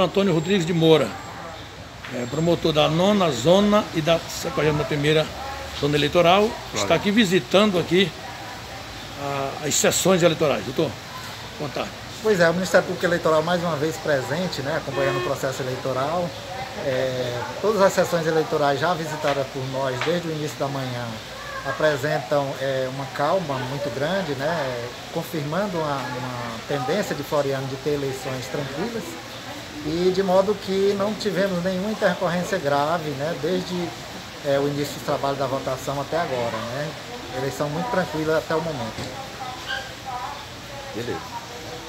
Antônio Rodrigues de Moura, é, promotor da nona zona e da 51 zona eleitoral, claro. está aqui visitando aqui a, as sessões eleitorais. Doutor, boa tarde. Pois é, o Ministério Público Eleitoral mais uma vez presente, né, acompanhando o processo eleitoral. É, todas as sessões eleitorais já visitadas por nós desde o início da manhã apresentam é, uma calma muito grande, né, confirmando uma, uma tendência de Floriano de ter eleições tranquilas e de modo que não tivemos nenhuma intercorrência grave né, desde é, o início do trabalho da votação até agora. Né? Eleição muito tranquila até o momento. Beleza.